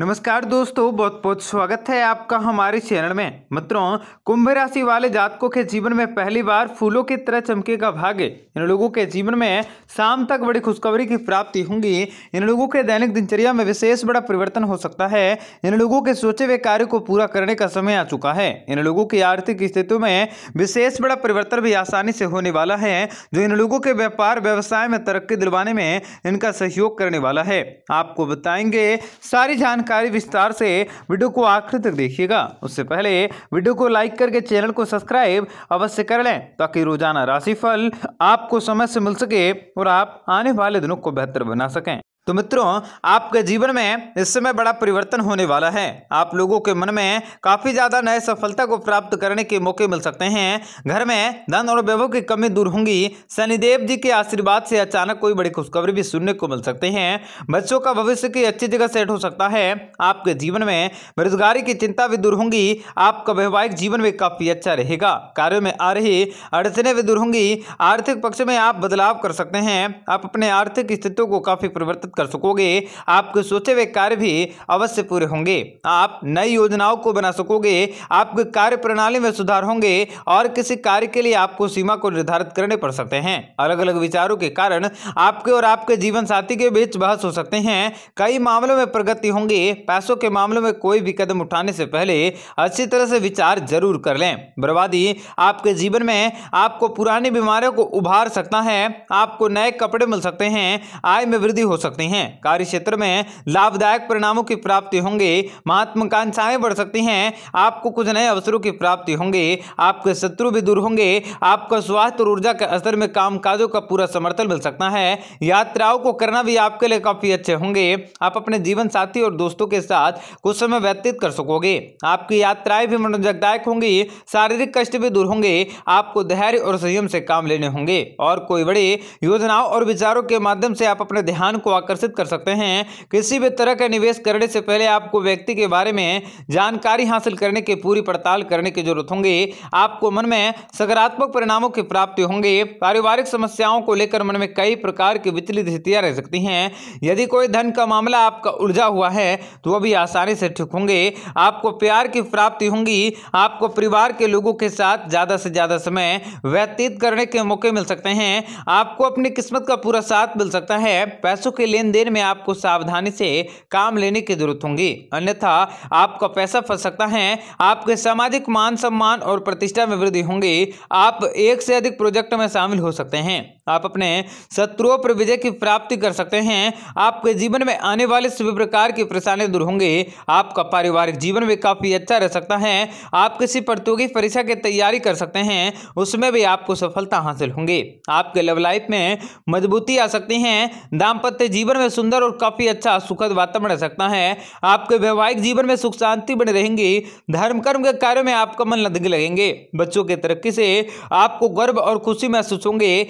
नमस्कार दोस्तों बहुत बहुत स्वागत है आपका हमारे चैनल में। मित्रों, कुंभ राशि वाले जातकों के जीवन में पहली बार फूलों की तरह चमकेगा भाग्य। इन लोगों के जीवन में शाम तक बड़ी खुशखबरी की प्राप्ति होंगी। इन लोगों के दैनिक दिनचर्या में विशेष बड़ा परिवर्तन हो सकता है। इन लोगों के सोचे हुए कार्य को पूरा करने का समय आ चुका है। इन लोगों की आर्थिक स्थितियों में विशेष बड़ा परिवर्तन भी आसानी से होने वाला है, जो इन लोगों के व्यापार, व्यवसाय में तरक्की दिलवाने में इनका सहयोग करने वाला है। आपको बताएँगे, सारी जानकारी जानकारी विस्तार से वीडियो को आखिर तक देखिएगा। उससे पहले वीडियो को लाइक करके चैनल को सब्सक्राइब अवश्य कर लें, ताकि रोज़ाना राशिफल आपको समय से मिल सके और आप आने वाले दिनों को बेहतर बना सकें। तो मित्रों, आपके जीवन में इस समय बड़ा परिवर्तन होने वाला है। आप लोगों के मन में काफ़ी ज़्यादा नए सफलता को प्राप्त करने के मौके मिल सकते हैं। घर में धन और वैभव की कमी दूर होंगी। शनिदेव जी के आशीर्वाद से अचानक कोई बड़ी खुशखबरी भी सुनने को मिल सकते हैं। बच्चों का भविष्य की अच्छी जगह सेट हो सकता है। आपके जीवन में बेरोजगारी की चिंता भी दूर होंगी। आपका वैवाहिक जीवन भी काफ़ी अच्छा रहेगा। कार्यों में आ रही अड़चने भी दूर होंगी। आर्थिक पक्ष में आप बदलाव कर सकते हैं। आप अपने आर्थिक स्थितियों को काफ़ी परिवर्तित कर सकोगे, आपके सोचे हुए कार्य भी अवश्य पूरे होंगे। आप नई योजनाओं को बना सकोगे, आपके कार्य प्रणाली में सुधार होंगे और किसी कार्य के लिए आपको सीमा को निर्धारित करने पड़ सकते हैं। अलग अलग विचारों के कारण आपके और आपके जीवन साथी के बीच बहस हो सकते हैं। कई मामलों में प्रगति होंगी। पैसों के मामलों में कोई भी कदम उठाने से पहले अच्छी तरह से विचार ज़रूर कर लें। बर्बादी आपके जीवन में आपको पुरानी बीमारियों को उभार सकता है। आपको नए कपड़े मिल सकते हैं। आय में वृद्धि हो सकती है। कार्य क्षेत्र में लाभदायक परिणामों की प्राप्ति होंगे। महत्वाकांक्षाएँ बढ़ सकती हैं। आपको कुछ नए अवसरों की प्राप्ति होंगे। आपके शत्रु भी दूर होंगे। आपका स्वास्थ्य और ऊर्जा के असर में काम का पूरा समर्थन मिल सकता है। यात्राओं को करना भी आपके लिए काफ़ी अच्छे होंगे। आप अपने जीवन साथी और दोस्तों के साथ कुछ समय व्यतीत कर सकोगे। आपकी यात्राएँ भी मनोरंजकदायक होंगी। शारीरिक कष्ट भी दूर होंगे। आपको धैर्य और संयम से काम लेने होंगे। और कोई बड़ी योजनाओं और विचारों के माध्यम से आप अपने ध्यान को आकर्षित कर सकते हैं। किसी भी तरह का निवेश करने से पहले आपको व्यक्ति के बारे में जानकारी हासिल करने की पूरी पड़ताल करने की ज़रूरत होंगी। आपको मन में सकारात्मक परिणामों की प्राप्ति होंगी। पारिवारिक समस्याओं को लेकर मन में कई प्रकार की विचलित स्थितियाँ रह सकती हैं। यदि कोई धन का मामला आपका उलझा हुआ है तो वह भी आसानी से ठीक होंगे। आपको प्यार की प्राप्ति होंगी। आपको परिवार के लोगों के साथ ज़्यादा से ज़्यादा समय व्यतीत करने के मौके मिल सकते हैं। आपको अपनी किस्मत का पूरा साथ मिल सकता है। पैसों के लेन देन में आपको सावधानी से काम लेने की ज़रूरत होगी। अन्यथा, आपका पैसा फंस सकता है, आपके सामाजिक मान सम्मान और प्रतिष्ठा में वृद्धि होंगी। आप एक से अधिक प्रोजेक्ट में शामिल हो सकते हैं। आप अपने शत्रुओं पर विजय की प्राप्ति कर सकते हैं। आपके जीवन में आने वाले सभी प्रकार की परेशानी दूर होंगे। आपका पारिवारिक जीवन भी काफ़ी अच्छा रह सकता है। आप किसी प्रतियोगी परीक्षा की तैयारी कर सकते हैं। उसमें भी आपको सफलता हासिल होंगी। आपके लव लाइफ में मजबूती आ सकती है। दाम्पत्य जीवन में सुंदर और काफ़ी अच्छा सुखद वातावरण रह सकता है। आपके वैवाहिक जीवन में सुख शांति बनी रहेंगी। धर्म कर्म के कार्यों में आपका मन लदने लगेंगे। बच्चों की तरक्की से आपको गर्व और खुशी महसूस होंगे।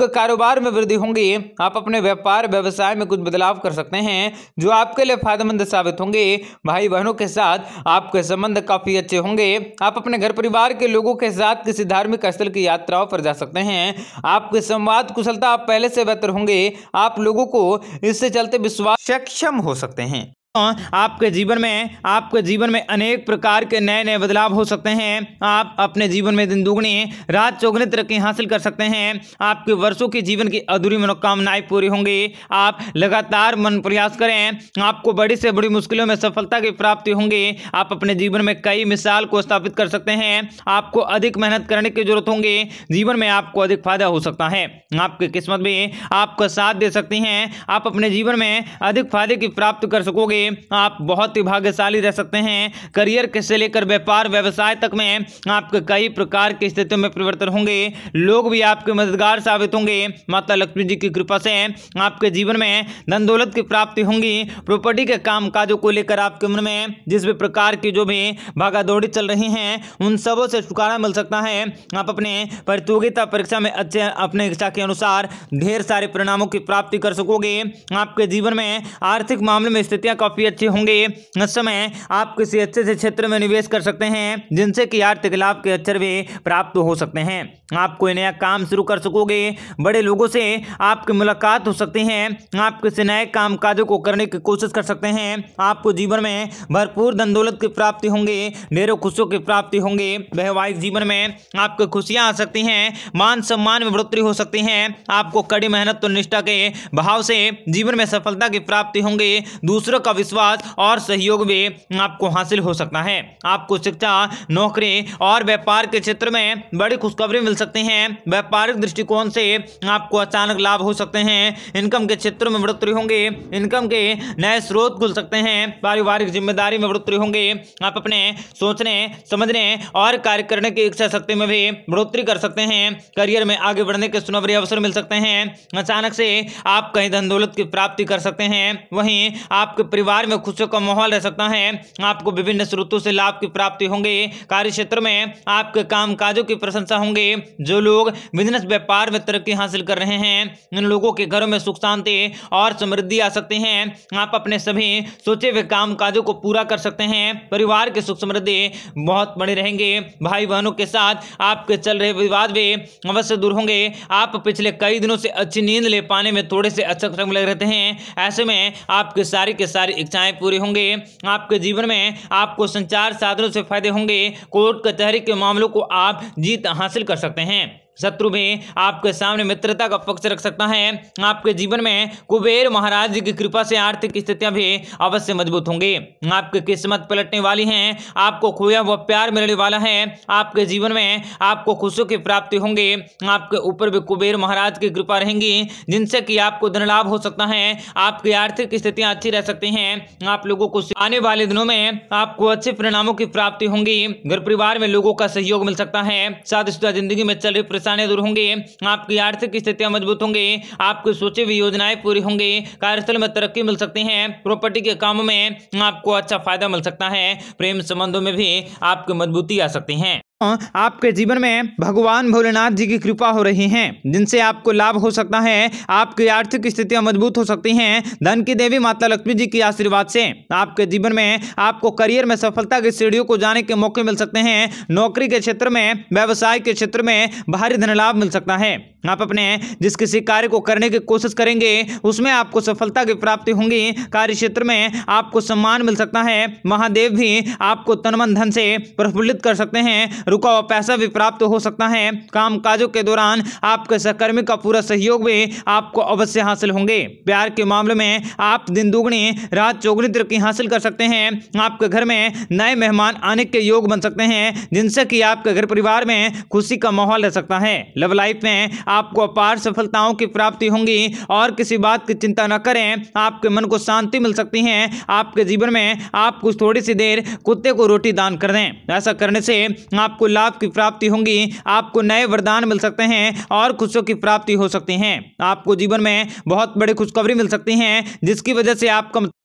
आपके कारोबार में वृद्धि होंगी, आप अपने व्यापार, व्यवसाय में कुछ बदलाव कर सकते हैं, जो आपके लिए फ़ायदेमंद साबित होंगे। भाई बहनों के साथ आपके संबंध काफ़ी अच्छे होंगे। आप अपने घर परिवार के लोगों के साथ किसी धार्मिक स्थल की यात्राओं पर जा सकते हैं। आपके संवाद कुशलता आप पहले से बेहतर होंगे। आप लोगों को इससे चलते विश्वास सक्षम हो सकते हैं। आपके जीवन में, आपके जीवन में अनेक प्रकार के नए नए बदलाव हो सकते हैं। आप अपने जीवन में दिन दुगनी रात चौगनी तरक्की हासिल कर सकते हैं। आपके वर्षों के जीवन की अधूरी मनोकामनाएँ पूरी होंगी। आप लगातार मन प्रयास करें। आपको बड़ी से बड़ी मुश्किलों में सफलता की प्राप्ति होंगी। आप अपने जीवन में कई मिसाल को स्थापित कर सकते हैं। आपको अधिक मेहनत करने की ज़रूरत होंगी। जीवन में आपको अधिक फ़ायदा हो सकता है। आपकी किस्मत भी आपका साथ दे सकती हैं। आप अपने जीवन में अधिक फ़ायदे की प्राप्ति कर सकोगे। आप बहुत ही भाग्यशाली रह सकते हैं। करियर से लेकर व्यापार, व्यवसाय तक में आपके कई प्रकार की स्थितियों में परिवर्तन होंगे। लोग भी आपके मददगार साबित होंगे। माता लक्ष्मी जी की कृपा से आपके जीवन में धन दौलत की प्राप्ति होंगी। प्रॉपर्टी के काम काजों को लेकर आपके मन में जिस भी प्रकार की जो भी भागा दौड़ी चल रही हैं, उन सबों से छुटकारा मिल सकता है। आप अपने प्रतियोगिता परीक्षा में अच्छे अपने इच्छा के अनुसार ढेर सारे परिणामों की प्राप्ति कर सकोगे। आपके जीवन में आर्थिक मामले में स्थितियाँ काफ़ी अच्छे होंगे। इस समय आप किसी अच्छे से क्षेत्र में निवेश कर सकते हैं, जिनसे कि आर्थिक लाभ के अक्षर भी प्राप्त हो सकते हैं। आप कोई नया काम शुरू कर सकोगे, बड़े लोगों से आपकी मुलाकात हो सकती है। आप किसी नए काम काजों को करने की कोशिश कर सकते हैं। आपको जीवन में भरपूर धन दौलत की प्राप्ति होंगे, ढेरों खुशियों की प्राप्ति होंगे। वैवाहिक जीवन में आपको खुशियाँ आ सकती हैं, मान सम्मान में बढ़ोतरी हो सकती है। आपको कड़ी मेहनत और निष्ठा के भाव से जीवन में सफलता की प्राप्ति होंगे। दूसरों का विश्वास और सहयोग भी आपको हासिल हो सकता है। आपको शिक्षा, नौकरी और व्यापार के क्षेत्र में बड़ी खुशखबरी मिल सकती हैं। व्यापारिक दृष्टिकोण से आपको अचानक लाभ हो सकते हैं। इनकम के क्षेत्र में बढ़ोतरी होंगे। इनकम के नए स्रोत खुल सकते हैं। पारिवारिक ज़िम्मेदारी में बढ़ोतरी होंगे। आप अपने सोचने, समझने और कार्य करने की इच्छा शक्ति में भी बढ़ोतरी कर सकते हैं। करियर में आगे बढ़ने के सुनहरे अवसर मिल सकते हैं। अचानक से आप कहीं धन दौलत की प्राप्ति कर सकते हैं। वहीं आपके परिवार में खुशियों का माहौल रह सकता है। आपको विभिन्न स्रोतों से लाभ की प्राप्ति होंगे। कार्य क्षेत्र में आपके काम काजों की प्रशंसा होंगे। जो लोग बिज़नेस व्यापार में तरक्की हासिल कर रहे हैं इन लोगों के घरों में सुख, शांति और समृद्धि आ सकती है। आप अपने सभी सोचे हुए काम काजों को पूरा कर सकते हैं। परिवार के सुख समृद्धि बहुत बड़े रहेंगे। भाई बहनों के साथ आपके चल रहे विवाद भी अवश्य दूर होंगे। आप पिछले कई दिनों से अच्छी नींद ले पाने में थोड़े से अच्छा लग रहते हैं। ऐसे में आपके सारी के सारी इच्छाएँ पूरी होंगे। आपके जीवन में आपको संचार साधनों से फ़ायदे होंगे। कोर्ट कचहरी के मामलों को आप जीत हासिल कर सकते हैं। शत्रु भी आपके सामने मित्रता का पक्ष रख सकता है। आपके जीवन में कुबेर महाराज की कृपा से आर्थिक स्थितियाँ भी अवश्य मज़बूत होंगी। आपकी किस्मत पलटने वाली है, आपको खोया हुआ प्यार मिलने वाला है। आपके जीवन में आपको खुशियों की प्राप्ति होंगे। आपके ऊपर भी कुबेर महाराज की कृपा रहेंगी, जिनसे कि आपको धन लाभ हो सकता है। आपकी आर्थिक स्थितियाँ अच्छी रह सकती हैं। आप लोगों को आने वाले दिनों में आपको अच्छे परिणामों की प्राप्ति होंगी। घर परिवार में लोगों का सहयोग मिल सकता है। शादीशुदा ज़िंदगी में चल रही परेशानी दूर होंगे, आपकी आर्थिक स्थितियाँ मज़बूत होंगे, आपकी सोची हुई योजनाएँ पूरी होंगी, कार्यस्थल में तरक्की मिल सकती है प्रॉपर्टी के कामों में आपको अच्छा फ़ायदा मिल सकता है, प्रेम संबंधों में भी आपकी मजबूती आ सकती है। आपके जीवन में भगवान भोलेनाथ जी की कृपा हो रही है, जिनसे आपको लाभ हो सकता है, आपकी आर्थिक स्थितियाँ मज़बूत हो सकती हैं, धन की देवी माता लक्ष्मी जी की आशीर्वाद से आपके जीवन में आपको करियर में सफलता की सीढ़ियों को जाने के मौके मिल सकते हैं, नौकरी के क्षेत्र में, व्यवसाय के क्षेत्र में भारी धन लाभ मिल सकता है। आप अपने जिस किसी कार्य को करने की कोशिश करेंगे, उसमें आपको सफलता की प्राप्ति होंगी, कार्य क्षेत्र में आपको सम्मान मिल सकता है, महादेव भी आपको तनमन धन से प्रफुल्लित कर सकते हैं रुका हुआ पैसा भी प्राप्त हो सकता है। काम काजों के दौरान आपके सहकर्मी का पूरा सहयोग भी आपको अवश्य हासिल होंगे। प्यार के मामले में आप दिन दुगनी, रात चौगनी तरक्की हासिल कर सकते हैं। आपके घर में नए मेहमान आने के योग बन सकते हैं, जिनसे कि आपके घर परिवार में खुशी का माहौल रह सकता है। लव लाइफ में आपको अपार सफलताओं की प्राप्ति होंगी। और किसी बात की चिंता न करें, आपके मन को शांति मिल सकती है। आपके जीवन में आप कुछ थोड़ी सी देर कुत्ते को रोटी दान कर दें। ऐसा करने से आप आपको लाभ की प्राप्ति होंगी, आपको नए वरदान मिल सकते हैं और खुशियों की प्राप्ति हो सकती है। आपको जीवन में बहुत बड़ी खुशखबरी मिल सकती है, जिसकी वजह से आपका